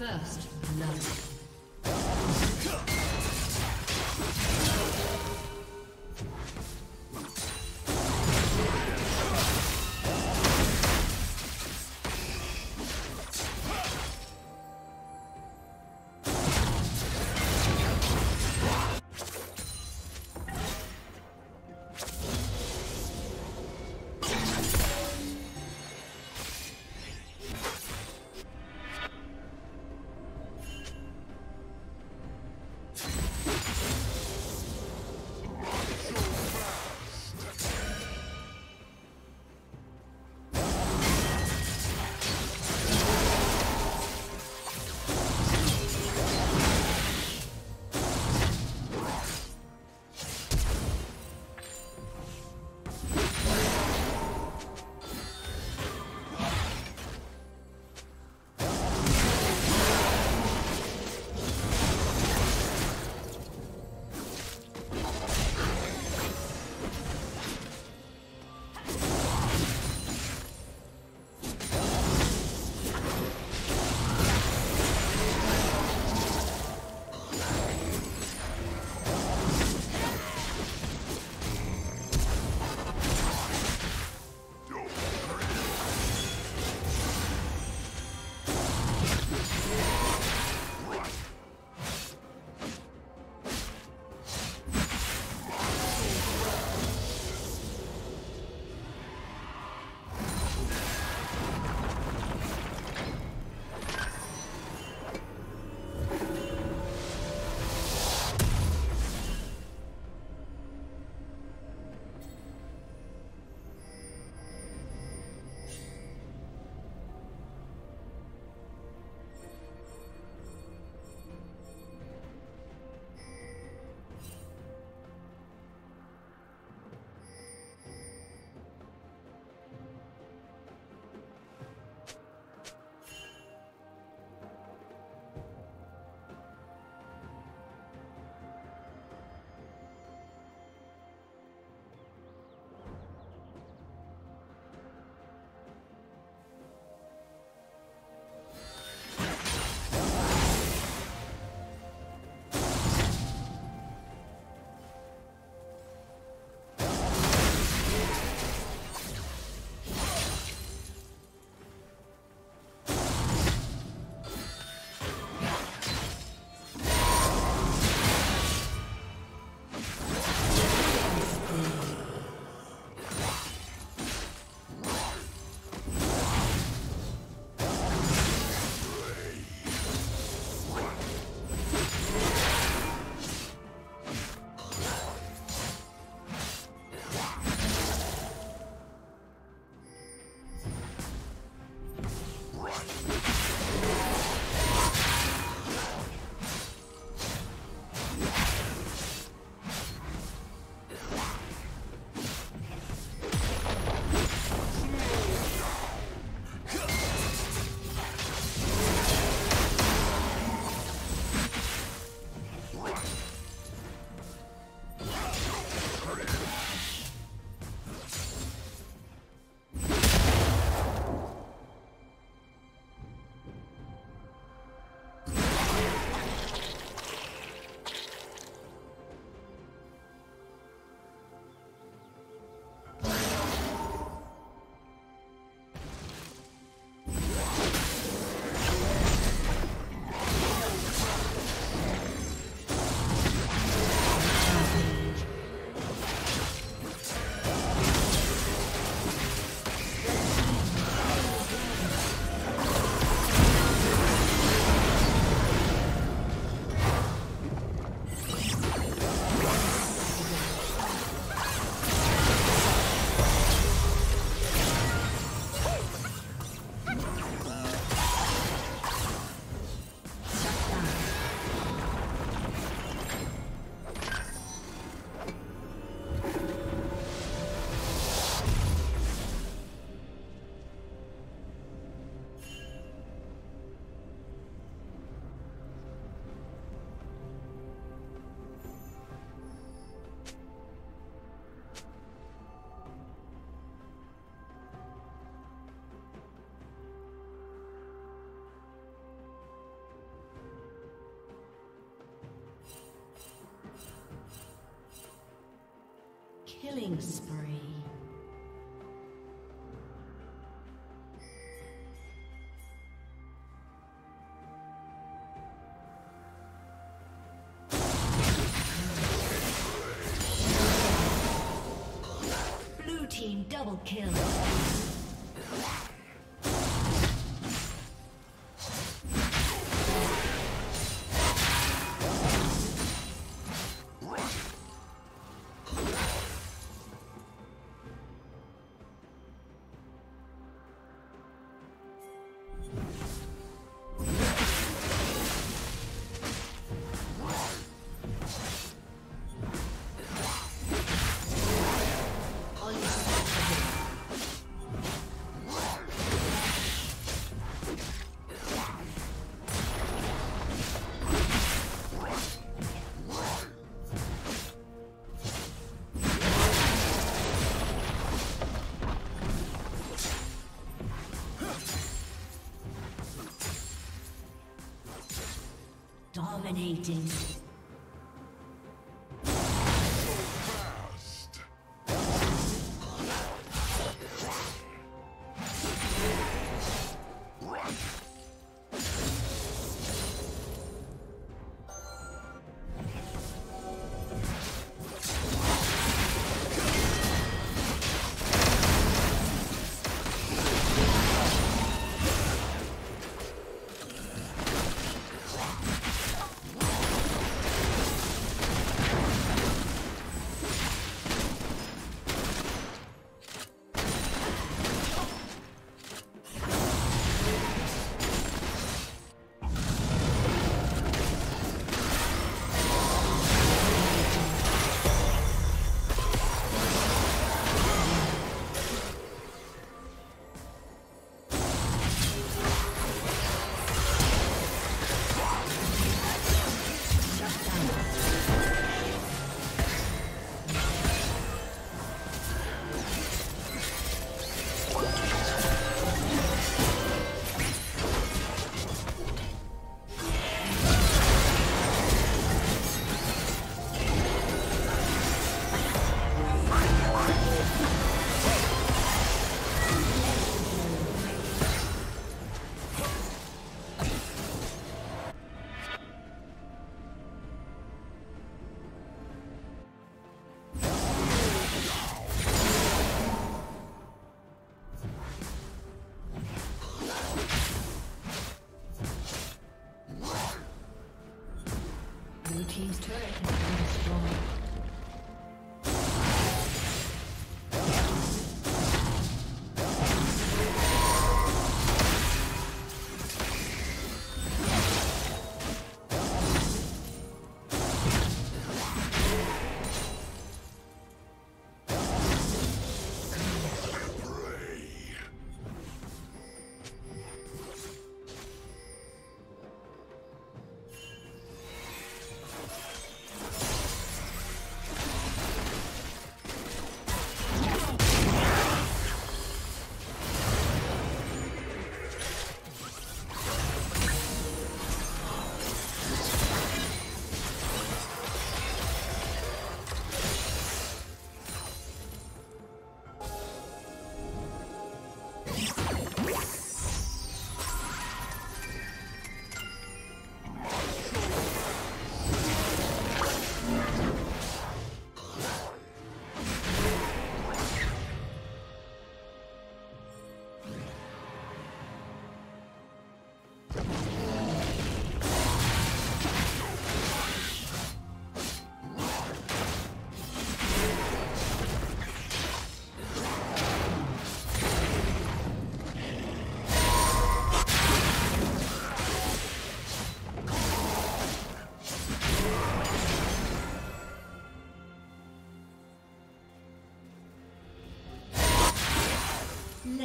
First blood. Killing spree. Dominating.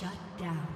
Shut down.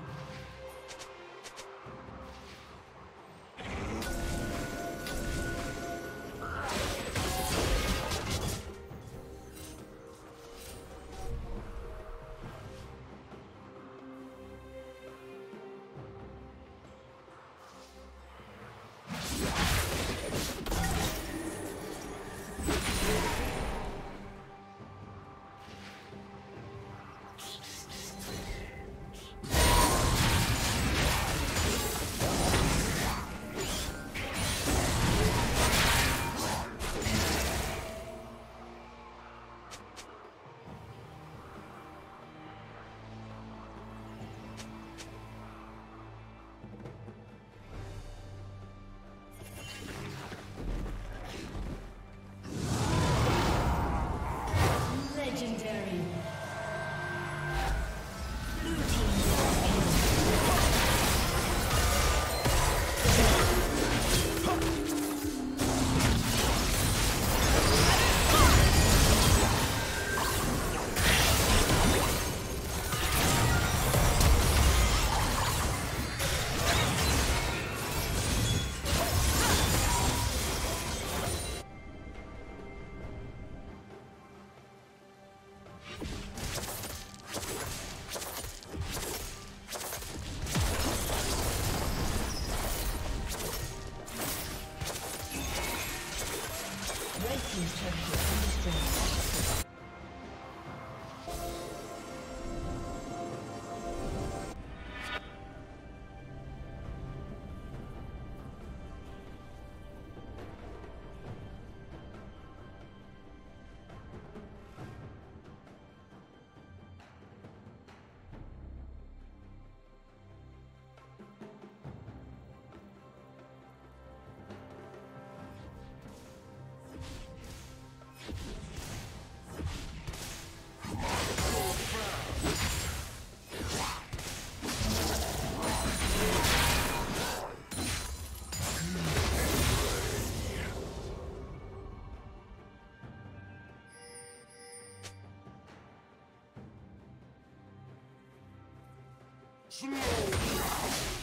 Legendary.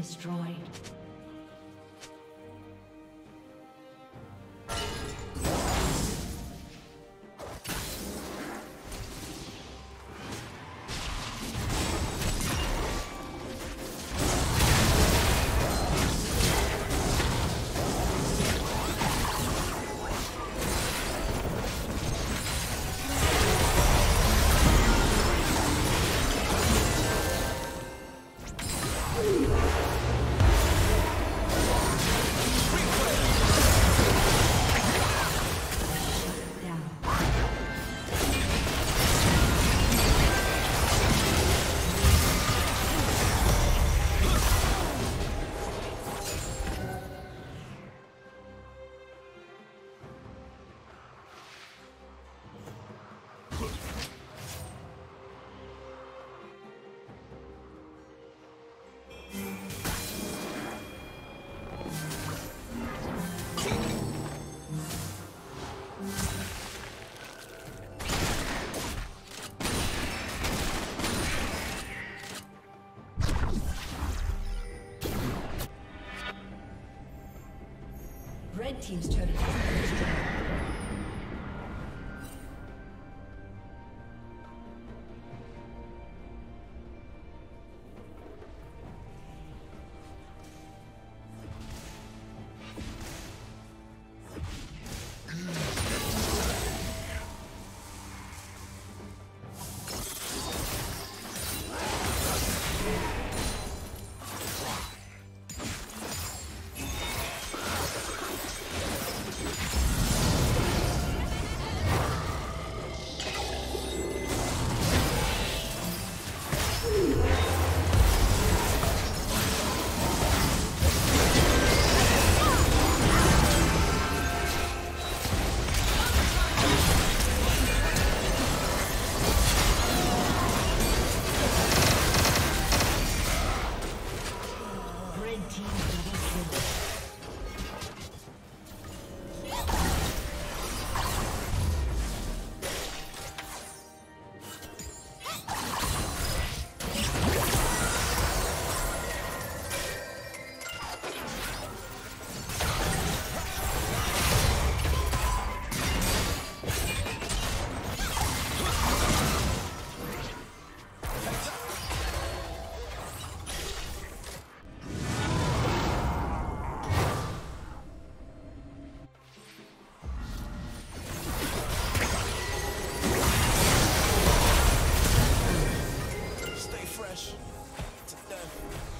Destroyed. Team's turret has. to death.